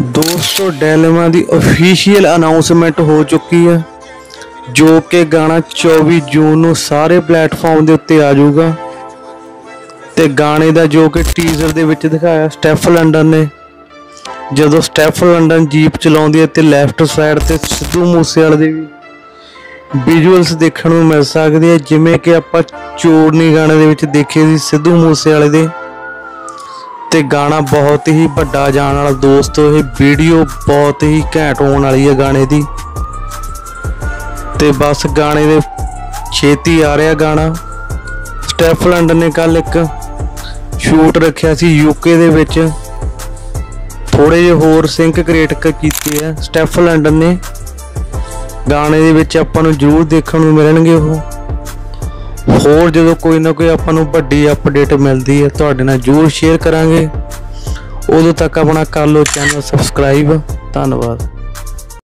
ਦੋਸਤੋ ਡੈਲਮਾ ਦੀ official announcement ਹੋ ਚੁੱਕੀ ਹੈ, ਜੋ ਕਿ ਗਾਣਾ 24 ਜੂਨ ਨੂੰ ਸਾਰੇ ਪਲੇਟਫਾਰਮ ਦੇ ਉੱਤੇ ਆ ਜਾਊਗਾ। ਤੇ ਗਾਣੇ ਦਾ ਜੋ ਕਿ ਟੀਜ਼ਰ ਦੇ ਵਿੱਚ ਦਿਖਾਇਆ, ਸਟੈਫ ਲੰਡਨ ਨੇ। ਜਦੋਂ ਸਟੈਫ ਲੰਡਨ ਜੀਪ ਚਲਾਉਂਦੀ ਹੈ ਤੇ ਲੈਫਟ ਸਾਈਡ ਤੇ ਸਿੱਧੂ ਮੂਸੇਵਾਲੇ ਦੇ ਵੀ ਵਿਜ਼ੂਅਲਸ ਦੇਖਣ ਨੂੰ ਮਿਲ ਸਕਦੇ ਆ ਜਿਵੇਂ ਕਿ ਆਪਾਂ ਚੋਰਨੀ ਗਾਣੇ ਦੇ ਵਿੱਚ ਦੇਖੇ ਸੀ ਸਿੱਧੂ ਮੂਸੇਵਾਲੇ ਦੇ। ਤੇ ਗਾਣਾ ਬਹੁਤ ਹੀ ਵੱਡਾ ਜਾਣ ਵਾਲਾ ਦੋਸਤੋ, ਇਹ ਵੀਡੀਓ ਬਹੁਤ ਹੀ ਘੈਂਟ ਹੋਣ ਵਾਲੀ ਹੈ ਗਾਣੇ ਦੀ। ਤੇ ਬਸ ਗਾਣੇ ਦੇ ਛੇਤੀ ਆ ਰਿਹਾ ਗਾਣਾ। ਸਟੈਫ ਲੰਡਨ ਨੇ ਕੱਲ ਇੱਕ ਸ਼ੂਟ ਰੱਖਿਆ ਸੀ ਯੂਕੇ ਦੇ ਵਿੱਚ। ਥੋੜੇ ਜਿਹੇ ਹੋਰ ਸਿੰਕ ਕ੍ਰੀਏਟ ਕੀਤੇ ਆ। ਸਟੈਫ ਲੰਡਨ ਨੇ। ਗਾਣੇ ਦੇ ਵਿੱਚ ਆਪਾਂ ਨੂੰ ਜ਼ਰੂਰ ਦੇਖਣ ਨੂੰ ਮਿਲਣਗੇ ਉਹ। ਹੋਰ ਜਦੋਂ ਕੋਈ ਨਾ ਕੋਈ ਆਪਾਂ ਨੂੰ ਵੱਡੀ ਅਪਡੇਟ ਮਿਲਦੀ ਹੈ, ਤੁਹਾਡੇ ਨਾਲ ਜ਼ਰੂਰ ਸ਼ੇਅਰ ਕਰਾਂਗੇ। ਉਦੋਂ ਤੱਕ ਆਪਣਾ ਕਰ ਲਓ ਚੈਨਲ ਸਬਸਕ੍ਰਾਈਬ ਧੰਨਵਾਦ।